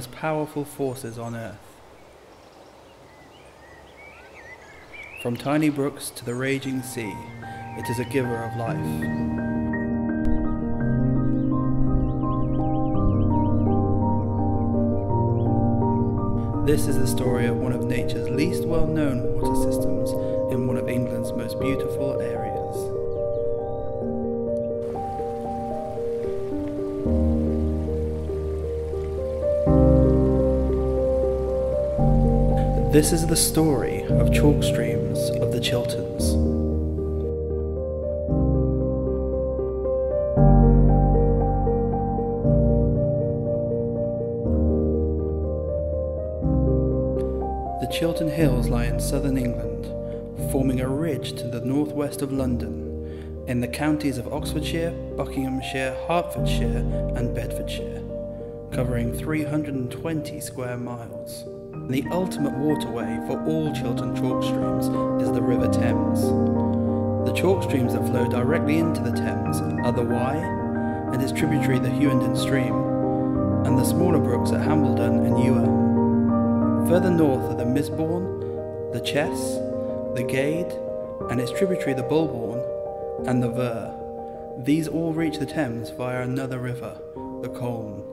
most powerful forces on Earth. From tiny brooks to the raging sea, it is a giver of life. This is the story of one of nature's least well known water systems in one of England's most beautiful areas. This is the story of chalk streams of the Chilterns. The Chiltern Hills lie in southern England, forming a ridge to the northwest of London, in the counties of Oxfordshire, Buckinghamshire, Hertfordshire, and Bedfordshire, covering 320 square miles. The ultimate waterway for all Chiltern chalk streams is the River Thames. The chalk streams that flow directly into the Thames are the Wye and its tributary the Hughenden Stream, and the smaller brooks at Hambleden and Ewer. Further north are the Misbourne, the Chess, the Gade, and its tributary the Bulbourne, and the Ver. These all reach the Thames via another river, the Colne.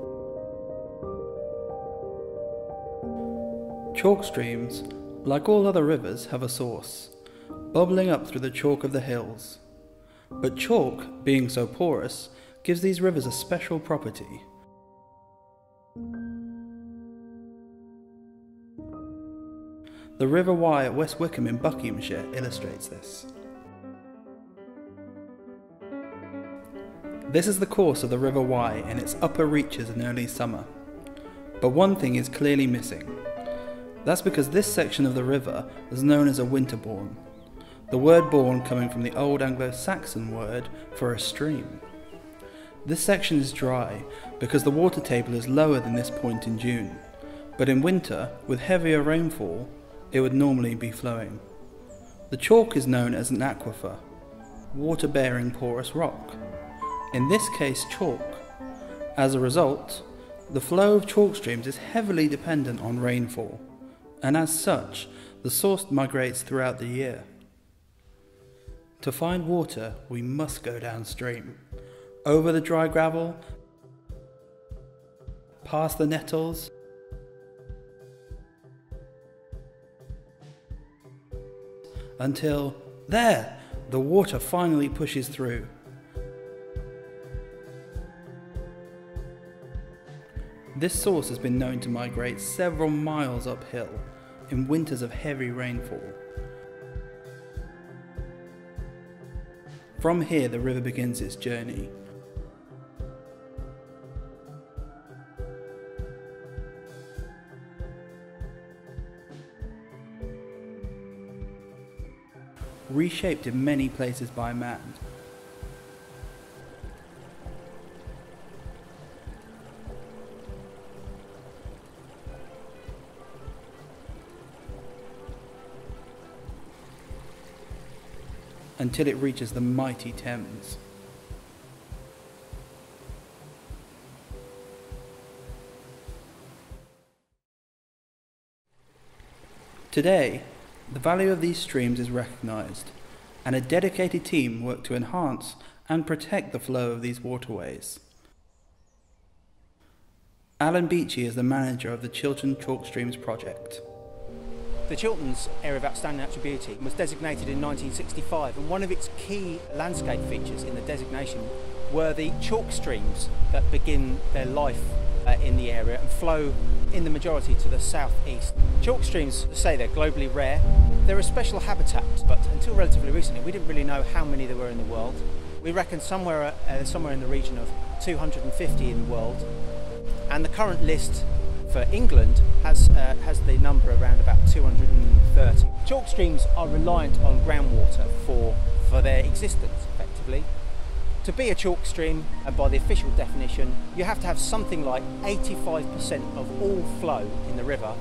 Chalk streams, like all other rivers, have a source, bubbling up through the chalk of the hills. But chalk, being so porous, gives these rivers a special property. The River Wye at West Wycombe in Buckinghamshire illustrates this. This is the course of the River Wye in its upper reaches in early summer. But one thing is clearly missing. That's because this section of the river is known as a winterbourne, the word bourne coming from the Old Anglo Saxon word for a stream. This section is dry because the water table is lower than this point in June, but in winter, with heavier rainfall, it would normally be flowing. The chalk is known as an aquifer, water bearing porous rock. In this case, chalk. As a result, the flow of chalk streams is heavily dependent on rainfall, and as such, the source migrates throughout the year. To find water, we must go downstream, over the dry gravel, past the nettles, until there, the water finally pushes through. This source has been known to migrate several miles uphill in winters of heavy rainfall. From here, the river begins its journey. reshaped in many places by man. Until it reaches the mighty Thames. Today, the value of these streams is recognised, and a dedicated team work to enhance and protect the flow of these waterways. Allen Beechey is the manager of the Chiltern Chalk Streams project. The Chilterns Area of Outstanding Natural Beauty was designated in 1965 and one of its key landscape features in the designation were the chalk streams that begin their life uh, in the area and flow in the majority to the southeast. Chalk streams, say they're globally rare, they're a special habitat, but until relatively recently we didn't really know how many there were in the world. We reckon somewhere, uh, somewhere in the region of 250 in the world, and the current list for England has, uh, has the number around about 230. Chalk streams are reliant on groundwater for, for their existence effectively. To be a chalk stream, and by the official definition, you have to have something like 85% of all flow in the river,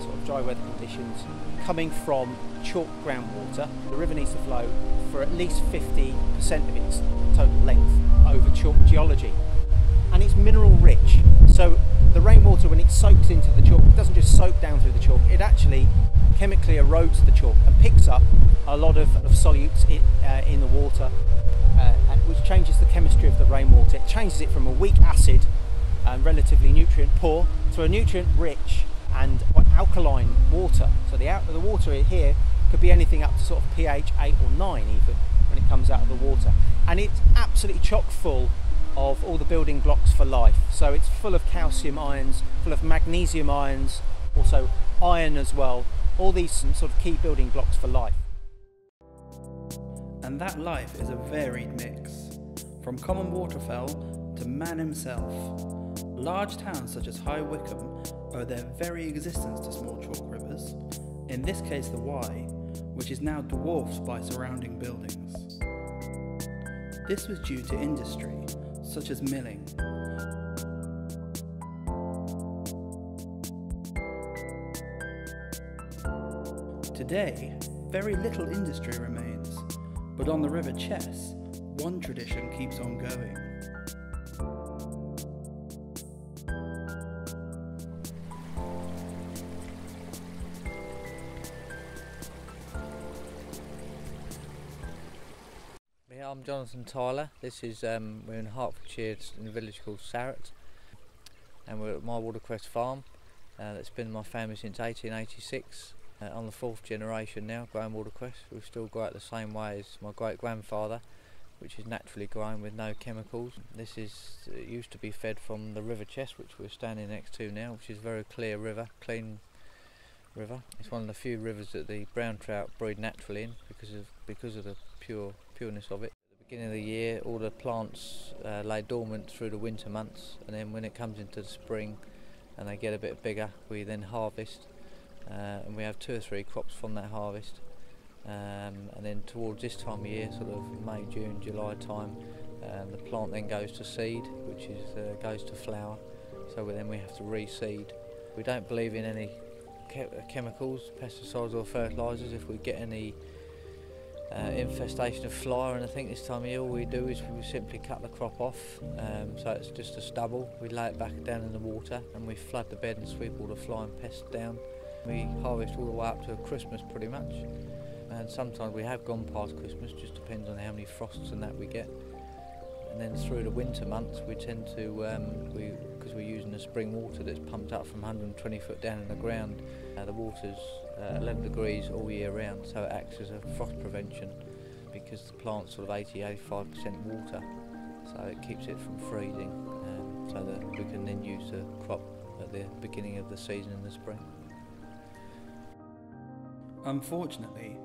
sort of dry weather conditions, coming from chalk groundwater. The river needs to flow for at least 50% of its total length over chalk geology. And it's mineral rich. So the rainwater, when it soaks into the chalk, doesn't just soak down through the chalk, it actually chemically erodes the chalk and picks up a lot of, of solutes in, uh, in the water, uh, which changes the chemistry of the rainwater. It changes it from a weak acid and relatively nutrient poor to a nutrient rich and alkaline water. So the, out, the water here could be anything up to sort of pH 8 or 9 even when it comes out of the water. And it's absolutely chock full of all the building blocks for life. So it's full of calcium ions, full of magnesium ions, also iron as well. All these sort of key building blocks for life. And that life is a varied mix, from common waterfowl to man himself. Large towns such as High Wycombe owe their very existence to small chalk rivers, in this case the Wye, which is now dwarfed by surrounding buildings. This was due to industry, such as milling. Today, very little industry remains, but on the River Chess, one tradition keeps on going. Jonathan Tyler. This is um, we're in Hertfordshire in a village called Sarratt, and we're at my Watercress farm. Uh, that's been my family since 1886. Uh, on the fourth generation now, growing watercress. We've still grown it the same way as my great grandfather, which is naturally grown with no chemicals. This is it used to be fed from the River Chess, which we're standing next to now, which is a very clear river, clean river. It's one of the few rivers that the brown trout breed naturally in because of because of the pure pureness of it beginning of the year, all the plants uh, lay dormant through the winter months, and then when it comes into the spring and they get a bit bigger, we then harvest, uh, and we have two or three crops from that harvest. Um, and then towards this time of year, sort of May, June, July time, um, the plant then goes to seed, which is uh, goes to flower. So then we have to reseed. We don't believe in any chemicals, pesticides or fertilisers. If we get any uh, infestation of fly and I think this time of year all we do is we simply cut the crop off. Um, so it's just a stubble. We lay it back down in the water and we flood the bed and sweep all the fly and pests down. We harvest all the way up to Christmas pretty much. And sometimes we have gone past Christmas just depends on how many frosts and that we get and then through the winter months we tend to um, we because we're using the spring water that's pumped up from 120 foot down in the ground uh, the water's uh, 11 degrees all year round so it acts as a frost prevention because the plant's sort of 80-85% water so it keeps it from freezing um, so that we can then use the crop at the beginning of the season in the spring. Unfortunately,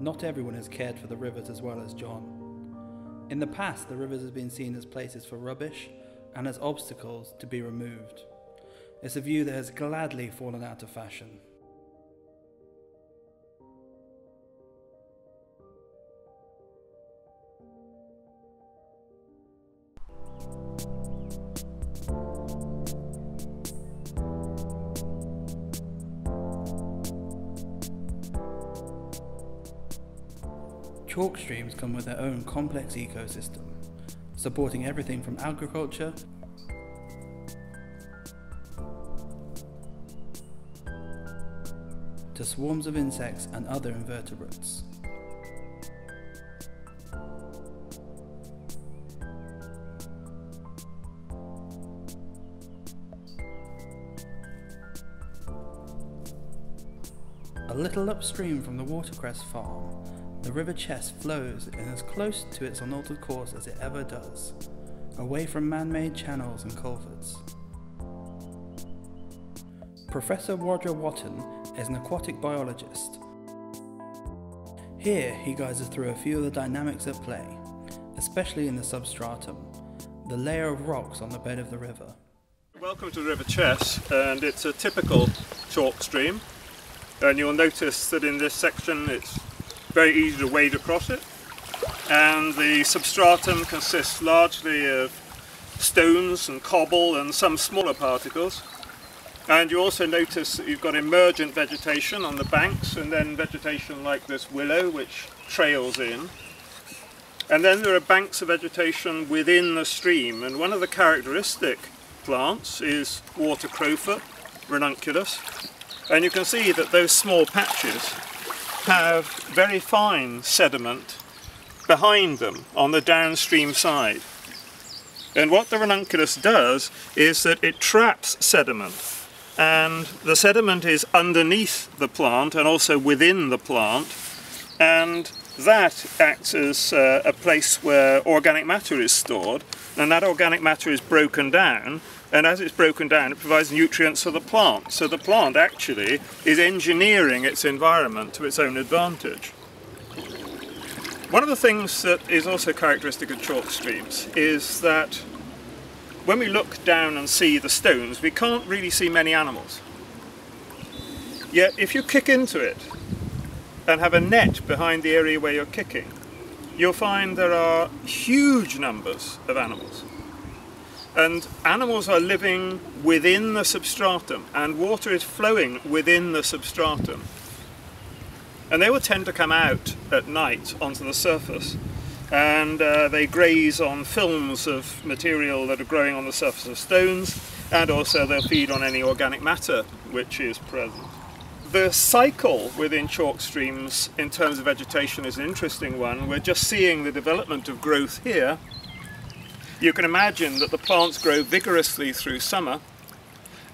not everyone has cared for the rivers as well as John. In the past, the rivers have been seen as places for rubbish and as obstacles to be removed. It's a view that has gladly fallen out of fashion. Chalk streams come with their own complex ecosystem, supporting everything from agriculture to swarms of insects and other invertebrates. A little upstream from the watercress farm, the River Chess flows in as close to its unaltered course as it ever does, away from man-made channels and culverts. Professor Roger Wotton is an aquatic biologist. Here he guides us through a few of the dynamics at play, especially in the substratum, the layer of rocks on the bed of the river. Welcome to the River Chess and it's a typical chalk stream and you'll notice that in this section it's very easy to wade across it. And the substratum consists largely of stones and cobble and some smaller particles. And you also notice that you've got emergent vegetation on the banks and then vegetation like this willow which trails in. And then there are banks of vegetation within the stream, and one of the characteristic plants is water crowfoot, ranunculus. And you can see that those small patches have very fine sediment behind them on the downstream side. And what the ranunculus does is that it traps sediment. And the sediment is underneath the plant and also within the plant. And that acts as uh, a place where organic matter is stored. And that organic matter is broken down and as it's broken down it provides nutrients for the plant so the plant actually is engineering its environment to its own advantage. One of the things that is also characteristic of chalk streams is that when we look down and see the stones we can't really see many animals. Yet if you kick into it and have a net behind the area where you're kicking, you'll find there are huge numbers of animals. And animals are living within the substratum, and water is flowing within the substratum. And they will tend to come out at night onto the surface, and uh, they graze on films of material that are growing on the surface of stones, and also they'll feed on any organic matter which is present. The cycle within chalk streams in terms of vegetation is an interesting one. We're just seeing the development of growth here. You can imagine that the plants grow vigorously through summer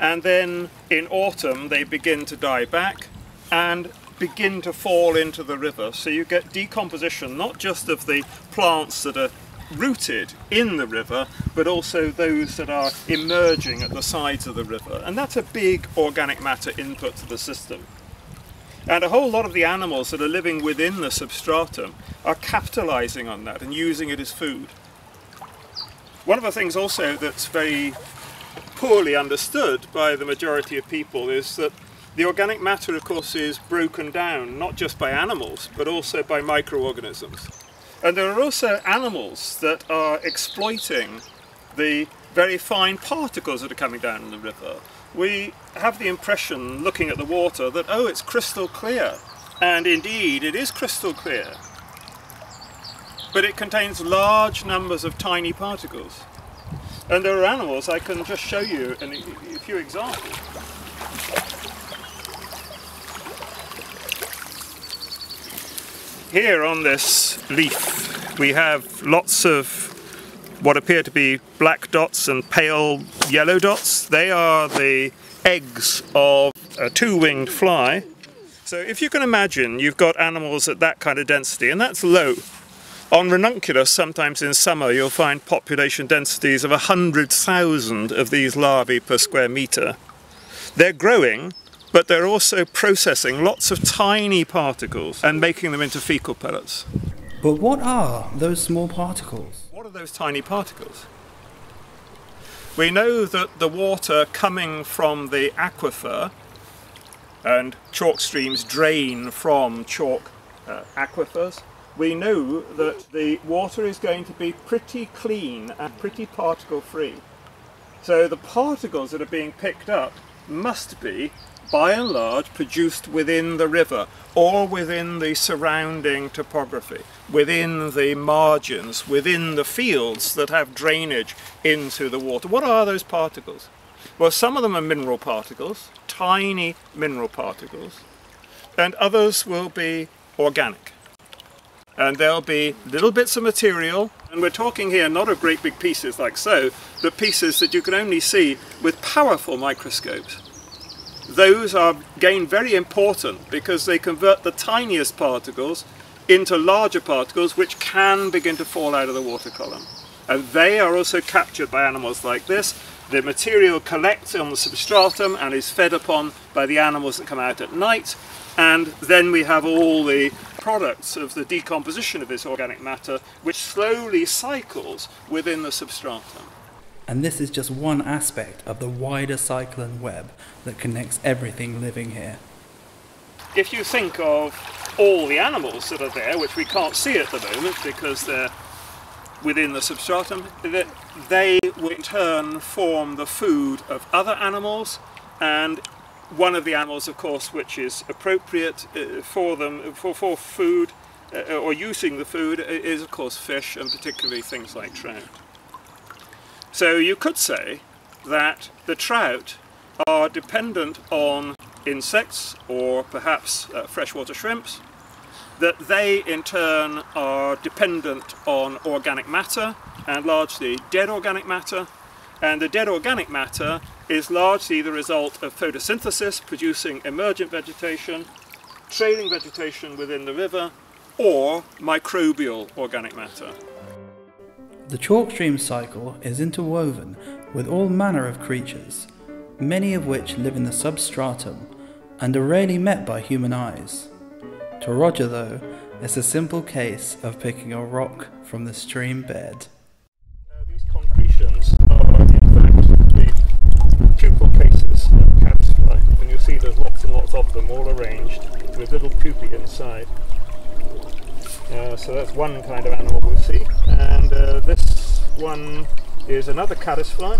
and then in autumn they begin to die back and begin to fall into the river. So you get decomposition not just of the plants that are rooted in the river, but also those that are emerging at the sides of the river. And that's a big organic matter input to the system. And a whole lot of the animals that are living within the substratum are capitalizing on that and using it as food. One of the things also that's very poorly understood by the majority of people is that the organic matter, of course, is broken down not just by animals, but also by microorganisms. And there are also animals that are exploiting the very fine particles that are coming down in the river. We have the impression, looking at the water, that oh, it's crystal clear. And indeed, it is crystal clear. But it contains large numbers of tiny particles. And there are animals, I can just show you a few examples. Here on this leaf we have lots of what appear to be black dots and pale yellow dots. They are the eggs of a two-winged fly. So if you can imagine you've got animals at that kind of density, and that's low. On ranunculus, sometimes in summer, you'll find population densities of 100,000 of these larvae per square metre. They're growing but they're also processing lots of tiny particles and making them into fecal pellets. But what are those small particles? What are those tiny particles? We know that the water coming from the aquifer and chalk streams drain from chalk uh, aquifers. We know that the water is going to be pretty clean and pretty particle free. So the particles that are being picked up must be by and large produced within the river or within the surrounding topography, within the margins, within the fields that have drainage into the water. What are those particles? Well, some of them are mineral particles, tiny mineral particles, and others will be organic. And there'll be little bits of material, and we're talking here not of great big pieces like so, but pieces that you can only see with powerful microscopes those are again very important because they convert the tiniest particles into larger particles which can begin to fall out of the water column. And they are also captured by animals like this. The material collects on the substratum and is fed upon by the animals that come out at night. And then we have all the products of the decomposition of this organic matter which slowly cycles within the substratum. And this is just one aspect of the wider cyclone web that connects everything living here. If you think of all the animals that are there, which we can't see at the moment because they're within the substratum, that they will in turn form the food of other animals and one of the animals of course which is appropriate uh, for them for, for food uh, or using the food is of course fish and particularly things like trout. So you could say that the trout are dependent on insects or perhaps uh, freshwater shrimps, that they in turn are dependent on organic matter and largely dead organic matter and the dead organic matter is largely the result of photosynthesis producing emergent vegetation, trailing vegetation within the river or microbial organic matter. The chalk stream cycle is interwoven with all manner of creatures, many of which live in the substratum and are rarely met by human eyes. To Roger, though, it's a simple case of picking a rock from the stream bed. Uh, these concretions are in fact the pupal cases of caddisfly, and you'll see there's lots and lots of them all arranged with little pupae inside. Uh, so that's one kind of animal we'll see, and uh, this one is another caddisfly.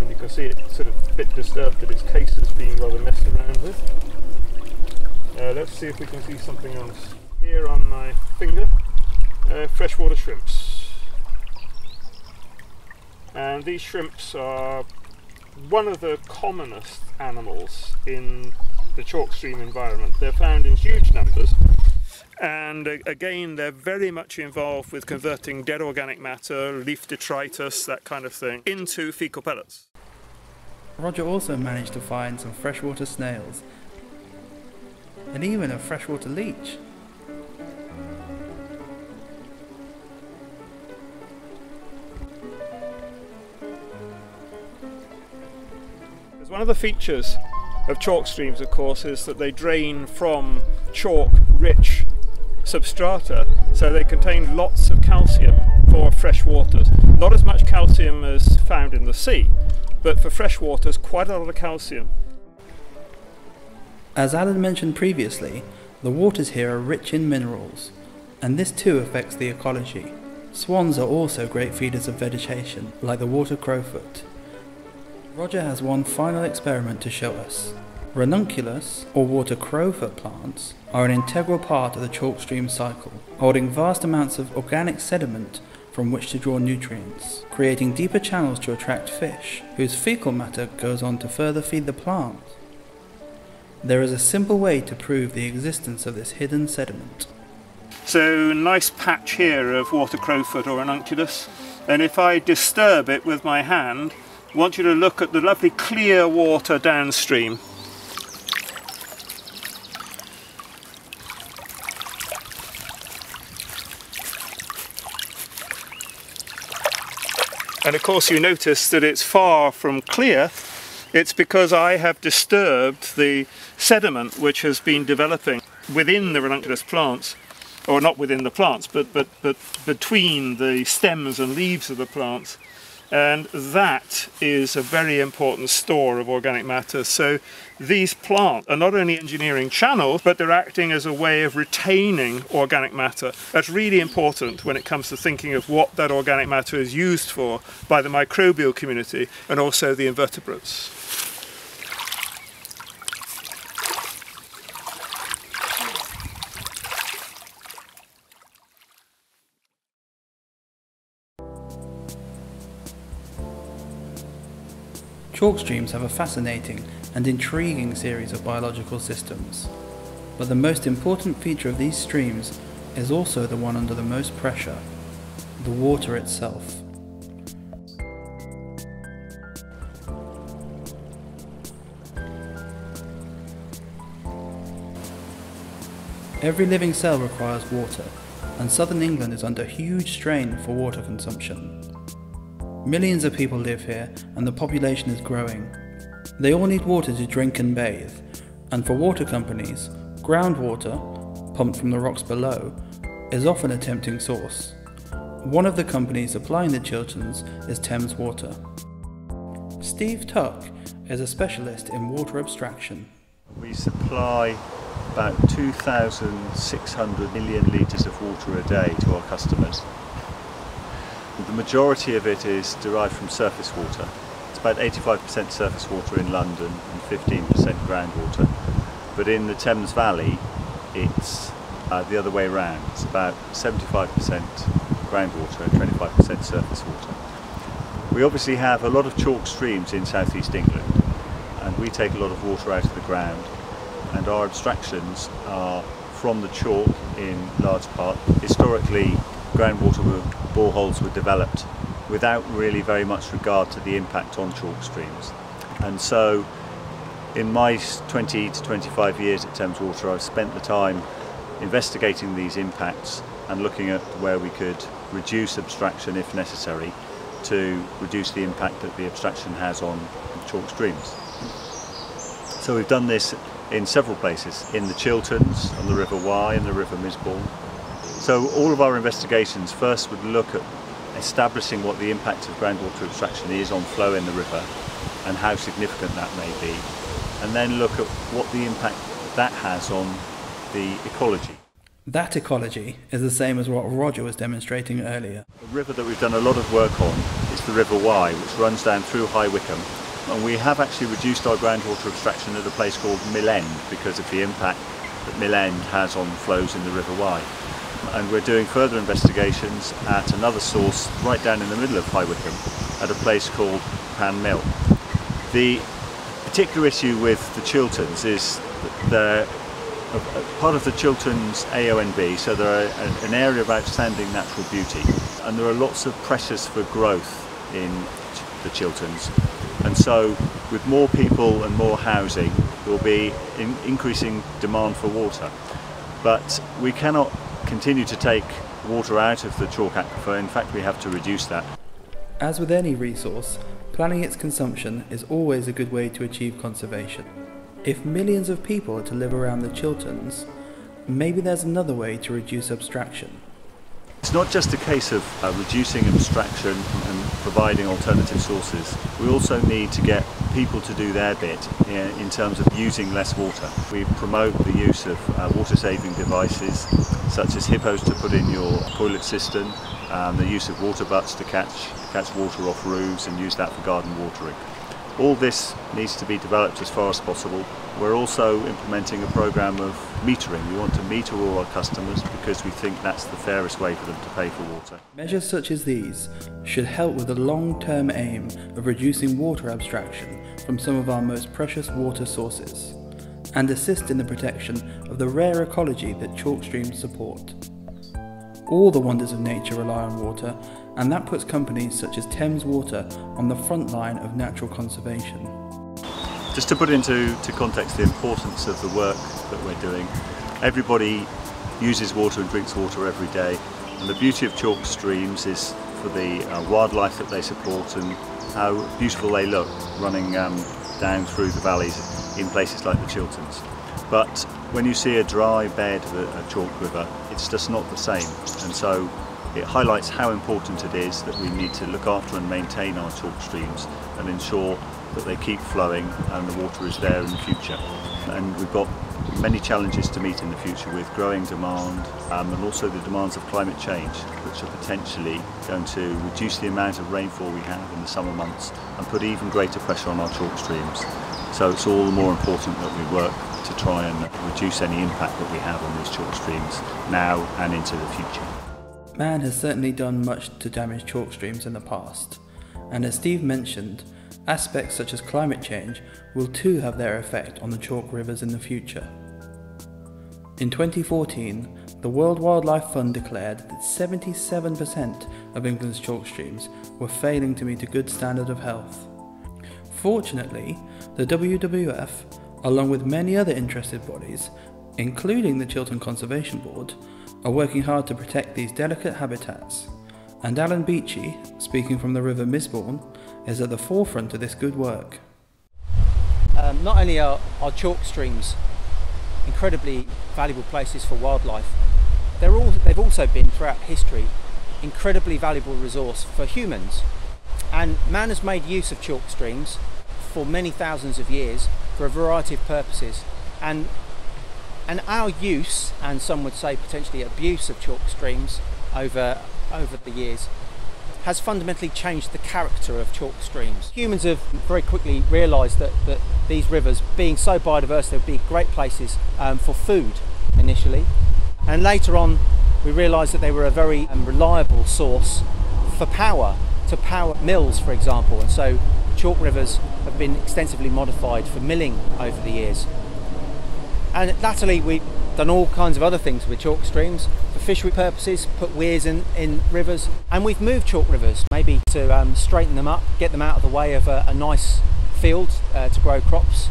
And you can see it sort of a bit disturbed that its case is being rather messed around with. Uh, let's see if we can see something else. Here on my finger, uh, freshwater shrimps. And these shrimps are one of the commonest animals in the chalk stream environment. They're found in huge numbers and again they're very much involved with converting dead organic matter, leaf detritus, that kind of thing, into fecal pellets. Roger also managed to find some freshwater snails and even a freshwater leech. One of the features of chalk streams, of course, is that they drain from chalk rich substrata, so they contain lots of calcium for fresh waters. Not as much calcium as found in the sea, but for fresh waters, quite a lot of calcium. As Alan mentioned previously, the waters here are rich in minerals, and this too affects the ecology. Swans are also great feeders of vegetation, like the water crowfoot. Roger has one final experiment to show us. Ranunculus, or water crowfoot plants, are an integral part of the chalk stream cycle, holding vast amounts of organic sediment from which to draw nutrients, creating deeper channels to attract fish, whose fecal matter goes on to further feed the plant. There is a simple way to prove the existence of this hidden sediment. So nice patch here of water crowfoot or ranunculus, and if I disturb it with my hand, I want you to look at the lovely clear water downstream. And of course you notice that it's far from clear. It's because I have disturbed the sediment which has been developing within the ranunculus plants, or not within the plants, but, but, but between the stems and leaves of the plants and that is a very important store of organic matter. So these plants are not only engineering channels, but they're acting as a way of retaining organic matter. That's really important when it comes to thinking of what that organic matter is used for by the microbial community and also the invertebrates. Chalk streams have a fascinating and intriguing series of biological systems, but the most important feature of these streams is also the one under the most pressure, the water itself. Every living cell requires water, and southern England is under huge strain for water consumption. Millions of people live here, and the population is growing. They all need water to drink and bathe, and for water companies, groundwater, pumped from the rocks below, is often a tempting source. One of the companies supplying the Chilterns is Thames Water. Steve Tuck is a specialist in water abstraction. We supply about 2,600 million litres of water a day to our customers. The majority of it is derived from surface water. It's about 85% surface water in London and 15% groundwater. but in the Thames Valley, it's uh, the other way around. It's about 75% groundwater and 25% surface water. We obviously have a lot of chalk streams in southeast England, and we take a lot of water out of the ground, and our abstractions are from the chalk in large part. Historically, groundwater boreholes were developed without really very much regard to the impact on chalk streams. And so in my 20 to 25 years at Thames Water, I've spent the time investigating these impacts and looking at where we could reduce abstraction if necessary to reduce the impact that the abstraction has on chalk streams. So we've done this in several places, in the Chilterns, on the River Wye and the River Misbourne. So all of our investigations first would look at establishing what the impact of groundwater abstraction is on flow in the river and how significant that may be, and then look at what the impact that has on the ecology. That ecology is the same as what Roger was demonstrating earlier. The river that we've done a lot of work on is the River Wye, which runs down through High Wycombe, and we have actually reduced our groundwater abstraction at a place called Mill End because of the impact that Mill End has on flows in the River Wye and we're doing further investigations at another source right down in the middle of High Wycombe at a place called Pann Mill. The particular issue with the Chilterns is that part of the Chilterns AONB, so they're an area of outstanding natural beauty, and there are lots of pressures for growth in the Chilterns. And so, with more people and more housing, there will be in increasing demand for water. But we cannot continue to take water out of the chalk aquifer. In fact, we have to reduce that. As with any resource, planning its consumption is always a good way to achieve conservation. If millions of people are to live around the Chilterns, maybe there's another way to reduce abstraction. It's not just a case of uh, reducing abstraction and providing alternative sources. We also need to get people to do their bit in, in terms of using less water. We promote the use of uh, water saving devices such as hippos to put in your toilet cistern, um, the use of water butts to catch, catch water off roofs and use that for garden watering. All this needs to be developed as far as possible. We're also implementing a program of metering. We want to meter all our customers because we think that's the fairest way for them to pay for water. Measures such as these should help with the long-term aim of reducing water abstraction from some of our most precious water sources and assist in the protection of the rare ecology that chalk streams support. All the wonders of nature rely on water and that puts companies such as Thames Water on the front line of natural conservation. Just to put into to context the importance of the work that we're doing, everybody uses water and drinks water every day and the beauty of chalk streams is for the uh, wildlife that they support and how beautiful they look running um, down through the valleys in places like the Chilterns. But when you see a dry bed of a, a chalk river, it's just not the same. And so it highlights how important it is that we need to look after and maintain our chalk streams and ensure that they keep flowing and the water is there in the future. And we've got many challenges to meet in the future with growing demand um, and also the demands of climate change, which are potentially going to reduce the amount of rainfall we have in the summer months and put even greater pressure on our chalk streams. So it's all the more important that we work to try and reduce any impact that we have on these chalk streams now and into the future. Man has certainly done much to damage chalk streams in the past, and as Steve mentioned, aspects such as climate change will too have their effect on the chalk rivers in the future. In 2014, the World Wildlife Fund declared that 77% of England's chalk streams were failing to meet a good standard of health. Fortunately, the WWF, along with many other interested bodies, including the Chiltern Conservation Board, are working hard to protect these delicate habitats, and Allen Beechey, speaking from the River Misbourne, is at the forefront of this good work. Um, not only are, are chalk streams incredibly valuable places for wildlife, they're all, they've also been throughout history incredibly valuable resource for humans. And man has made use of chalk streams for many thousands of years for a variety of purposes. And and our use, and some would say potentially abuse of chalk streams over, over the years, has fundamentally changed the character of chalk streams. Humans have very quickly realised that, that these rivers, being so biodiverse, they would be great places um, for food initially. And later on, we realised that they were a very um, reliable source for power, to power mills, for example. And so chalk rivers have been extensively modified for milling over the years. And latterly, we've done all kinds of other things with chalk streams for fishery purposes, put weirs in, in rivers, and we've moved chalk rivers maybe to um, straighten them up, get them out of the way of a, a nice field uh, to grow crops,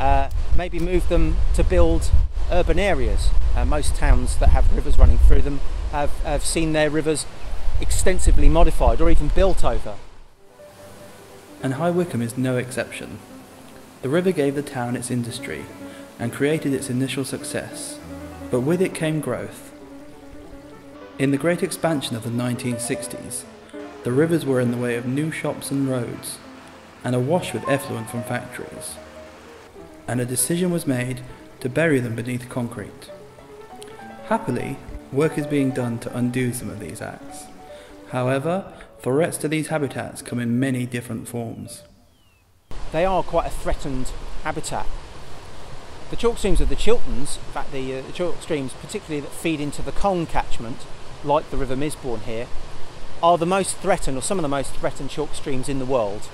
uh, maybe move them to build urban areas. Uh, most towns that have rivers running through them have, have seen their rivers extensively modified or even built over. And High Wycombe is no exception. The river gave the town its industry and created its initial success, but with it came growth. In the great expansion of the 1960s, the rivers were in the way of new shops and roads, and awash with effluent from factories. And a decision was made to bury them beneath concrete. Happily, work is being done to undo some of these acts. However, threats to these habitats come in many different forms. They are quite a threatened habitat. The chalk streams of the Chilterns, in fact the, uh, the chalk streams particularly that feed into the Colne catchment, like the River Misbourne here, are the most threatened or some of the most threatened chalk streams in the world.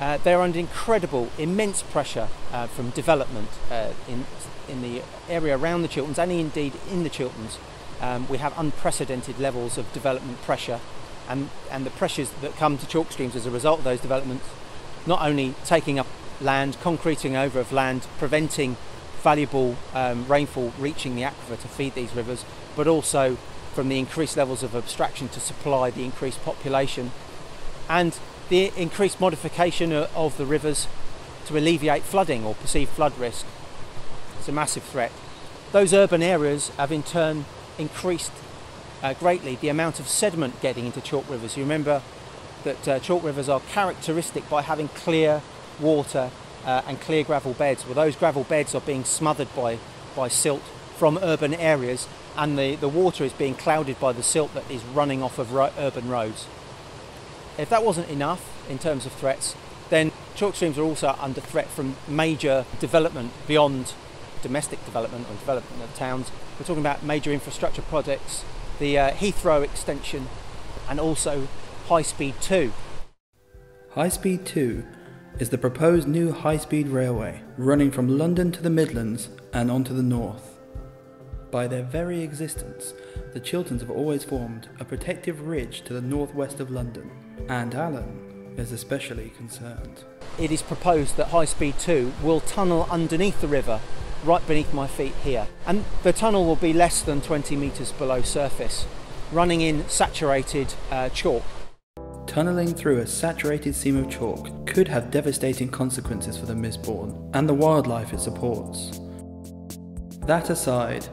Uh, they're under incredible, immense pressure uh, from development uh, in, in the area around the Chilterns and indeed in the Chilterns. Um, we have unprecedented levels of development pressure and, and the pressures that come to chalk streams as a result of those developments, not only taking up land, concreting over of land, preventing valuable um, rainfall reaching the aquifer to feed these rivers, but also from the increased levels of abstraction to supply the increased population and the increased modification of the rivers to alleviate flooding or perceived flood risk. It's a massive threat. Those urban areas have in turn increased uh, greatly the amount of sediment getting into chalk rivers. You remember that uh, chalk rivers are characteristic by having clear water uh, and clear gravel beds. Well, those gravel beds are being smothered by, by silt from urban areas and the, the water is being clouded by the silt that is running off of ro- urban roads. If that wasn't enough in terms of threats, then chalk streams are also under threat from major development beyond domestic development or development of towns. We're talking about major infrastructure projects, the uh, Heathrow extension, and also High Speed 2. High Speed 2 is the proposed new high speed railway running from London to the Midlands and on to the north. By their very existence, the Chilterns have always formed a protective ridge to the northwest of London, and Alan is especially concerned. It is proposed that High Speed 2 will tunnel underneath the river, right beneath my feet here. And the tunnel will be less than 20 metres below surface, running in saturated uh, chalk. Tunnelling through a saturated seam of chalk could have devastating consequences for the Misbourne and the wildlife it supports. That aside,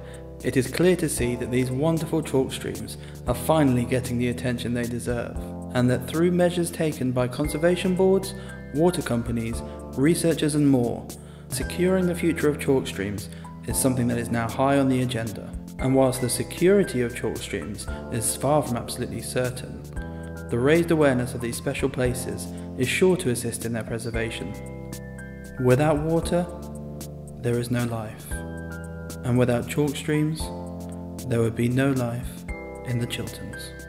it is clear to see that these wonderful chalk streams are finally getting the attention they deserve, and that through measures taken by conservation boards, water companies, researchers, and more, securing the future of chalk streams is something that is now high on the agenda. And whilst the security of chalk streams is far from absolutely certain, the raised awareness of these special places is sure to assist in their preservation. Without water, there is no life and without chalk streams, there would be no life in the Chilterns.